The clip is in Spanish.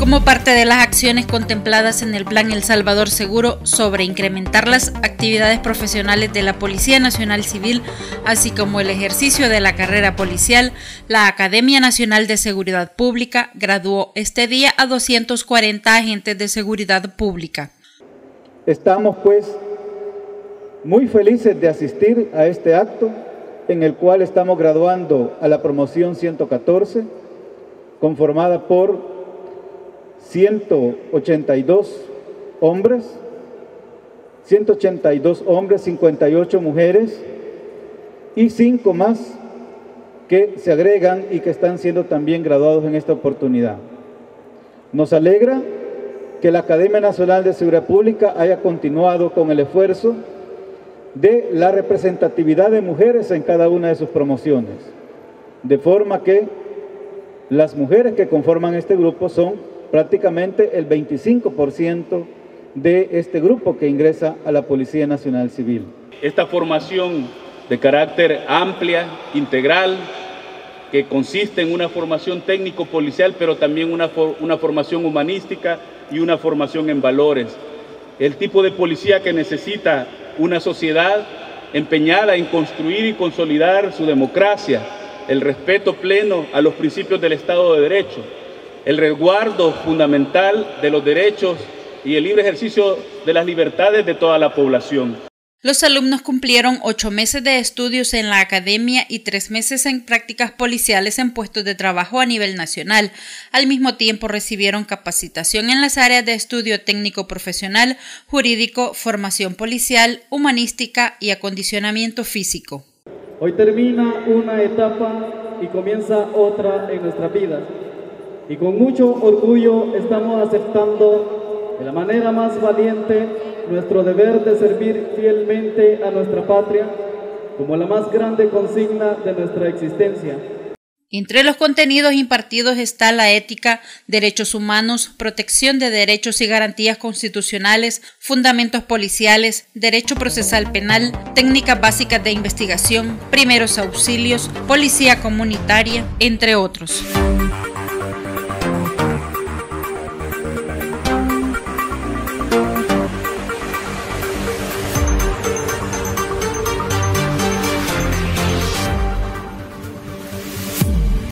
como parte de las acciones contempladas en el Plan El Salvador Seguro sobre incrementar las actividades profesionales de la Policía Nacional Civil, así como el ejercicio de la carrera policial, la Academia Nacional de Seguridad Pública graduó este día a 240 agentes de seguridad pública. Estamos pues muy felices de asistir a este acto en el cual estamos graduando a la promoción 114, conformada por 182 hombres, 182 hombres, 58 mujeres y 5 más que se agregan y que están siendo también graduados en esta oportunidad. Nos alegra que la Academia Nacional de Seguridad Pública haya continuado con el esfuerzo de la representatividad de mujeres en cada una de sus promociones, de forma que las mujeres que conforman este grupo son prácticamente el 25% de este grupo que ingresa a la Policía Nacional Civil. Esta formación de carácter amplia, integral, que consiste en una formación técnico-policial, pero también una, una formación humanística y una formación en valores. El tipo de policía que necesita una sociedad empeñada en construir y consolidar su democracia, el respeto pleno a los principios del Estado de Derecho, el resguardo fundamental de los derechos y el libre ejercicio de las libertades de toda la población. Los alumnos cumplieron ocho meses de estudios en la academia y tres meses en prácticas policiales en puestos de trabajo a nivel nacional. Al mismo tiempo recibieron capacitación en las áreas de estudio técnico profesional, jurídico, formación policial, humanística y acondicionamiento físico. Hoy termina una etapa y comienza otra en nuestra vida y con mucho orgullo estamos aceptando de la manera más valiente nuestro deber de servir fielmente a nuestra patria como la más grande consigna de nuestra existencia. Entre los contenidos impartidos está la ética, derechos humanos, protección de derechos y garantías constitucionales, fundamentos policiales, derecho procesal penal, técnicas básicas de investigación, primeros auxilios, policía comunitaria, entre otros.